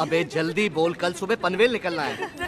अबे जल्दी बोल कल सुबह पनवेल निकलना है।